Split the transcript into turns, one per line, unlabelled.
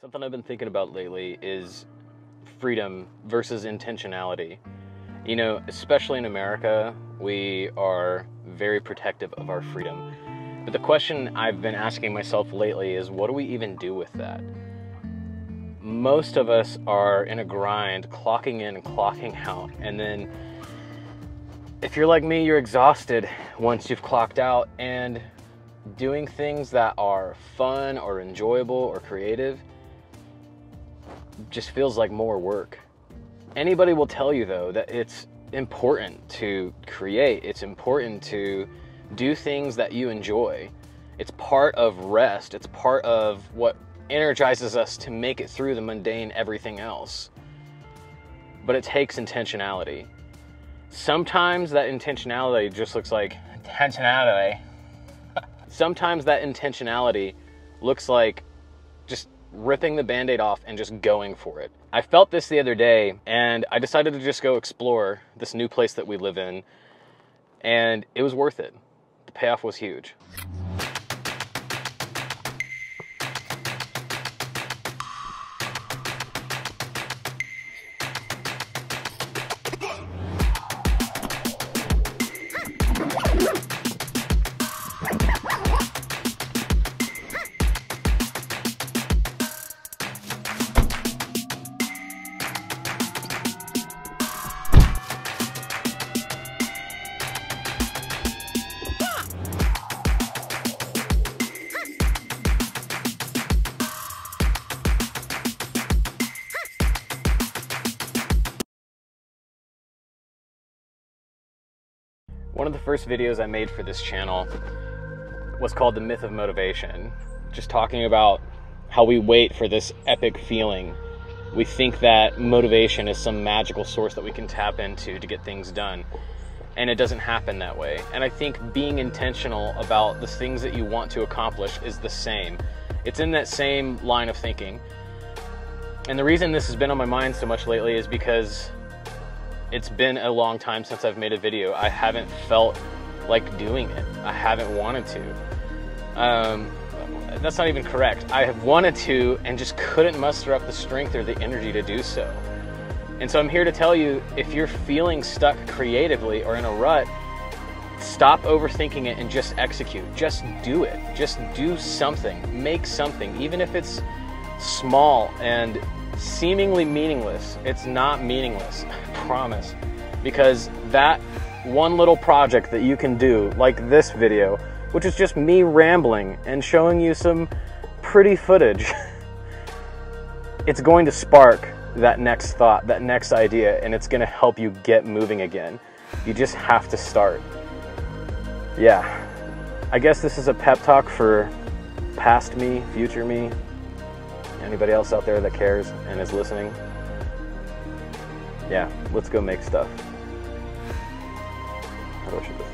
Something I've been thinking about lately is freedom versus intentionality. You know, especially in America, we are very protective of our freedom. But the question I've been asking myself lately is what do we even do with that? Most of us are in a grind, clocking in and clocking out. And then if you're like me, you're exhausted once you've clocked out and doing things that are fun or enjoyable or creative just feels like more work. Anybody will tell you though that it's important to create, it's important to do things that you enjoy. It's part of rest, it's part of what energizes us to make it through the mundane everything else. But it takes intentionality. Sometimes that intentionality just looks like intentionality. Sometimes that intentionality looks like just ripping the band aid off and just going for it. I felt this the other day and I decided to just go explore this new place that we live in, and it was worth it. The payoff was huge. One of the first videos I made for this channel was called The Myth of Motivation, just talking about how we wait for this epic feeling. We think that motivation is some magical source that we can tap into to get things done. And it doesn't happen that way. And I think being intentional about the things that you want to accomplish is the same. It's in that same line of thinking. And the reason this has been on my mind so much lately is because it's been a long time since I've made a video. I haven't felt like doing it. I haven't wanted to. Um, that's not even correct. I have wanted to and just couldn't muster up the strength or the energy to do so. And so I'm here to tell you if you're feeling stuck creatively or in a rut, stop overthinking it and just execute. Just do it. Just do something. Make something, even if it's small and seemingly meaningless. It's not meaningless, I promise. Because that one little project that you can do, like this video, which is just me rambling and showing you some pretty footage, it's going to spark that next thought, that next idea, and it's going to help you get moving again. You just have to start. Yeah. I guess this is a pep talk for past me, future me, Anybody else out there that cares and is listening? Yeah, let's go make stuff. Do I shoot this?